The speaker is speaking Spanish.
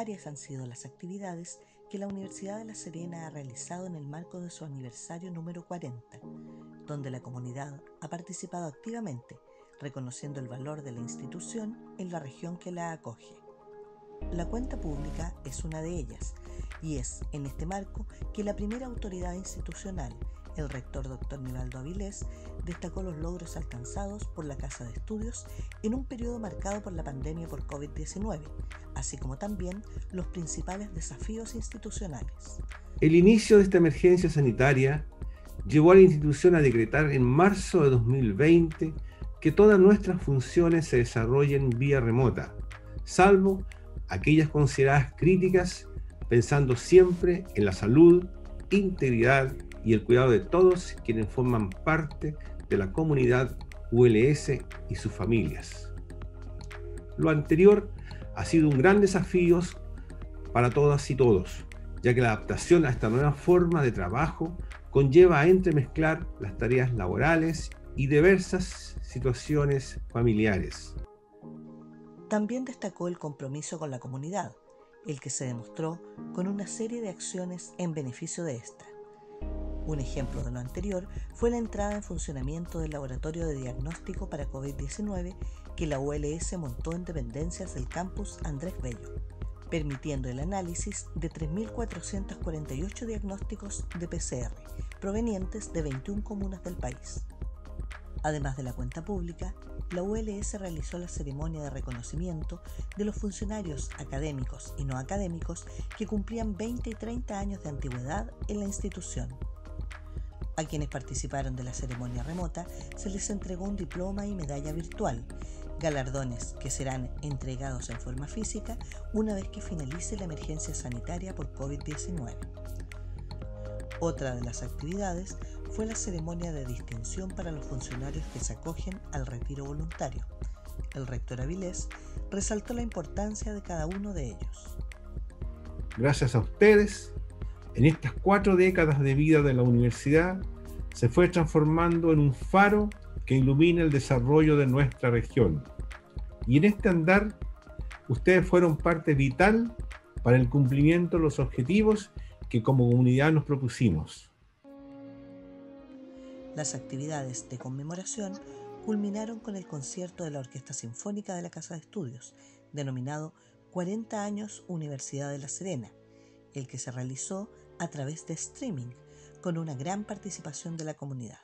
Varias han sido las actividades que la Universidad de La Serena ha realizado en el marco de su aniversario número 40, donde la comunidad ha participado activamente, reconociendo el valor de la institución en la región que la acoge. La cuenta pública es una de ellas, y es en este marco que la primera autoridad institucional, el rector doctor Nivaldo Avilés, destacó los logros alcanzados por la Casa de Estudios en un periodo marcado por la pandemia por COVID-19, así como también los principales desafíos institucionales. El inicio de esta emergencia sanitaria llevó a la institución a decretar en marzo de 2020 que todas nuestras funciones se desarrollen vía remota, salvo aquellas consideradas críticas, pensando siempre en la salud, integridad y el cuidado de todos quienes forman parte de la comunidad ULS y sus familias. Lo anterior ha sido un gran desafío para todas y todos, ya que la adaptación a esta nueva forma de trabajo conlleva a entremezclar las tareas laborales y diversas situaciones familiares. También destacó el compromiso con la comunidad, el que se demostró con una serie de acciones en beneficio de esta. Un ejemplo de lo anterior fue la entrada en funcionamiento del laboratorio de diagnóstico para COVID-19 que la ULS montó en dependencias del campus Andrés Bello, permitiendo el análisis de 3.448 diagnósticos de PCR provenientes de 21 comunas del país. Además de la cuenta pública, la ULS realizó la ceremonia de reconocimiento de los funcionarios académicos y no académicos que cumplían 20 y 30 años de antigüedad en la institución. A quienes participaron de la ceremonia remota se les entregó un diploma y medalla virtual, galardones que serán entregados en forma física una vez que finalice la emergencia sanitaria por COVID-19. Otra de las actividades fue la ceremonia de distinción para los funcionarios que se acogen al retiro voluntario. El rector Avilés resaltó la importancia de cada uno de ellos. Gracias a ustedes, en estas cuatro décadas de vida de la universidad, se fue transformando en un faro que ilumina el desarrollo de nuestra región. Y en este andar, ustedes fueron parte vital para el cumplimiento de los objetivos que como comunidad nos propusimos. Las actividades de conmemoración culminaron con el concierto de la Orquesta Sinfónica de la Casa de Estudios, denominado 40 años Universidad de La Serena, el que se realizó a través de streaming, con una gran participación de la comunidad.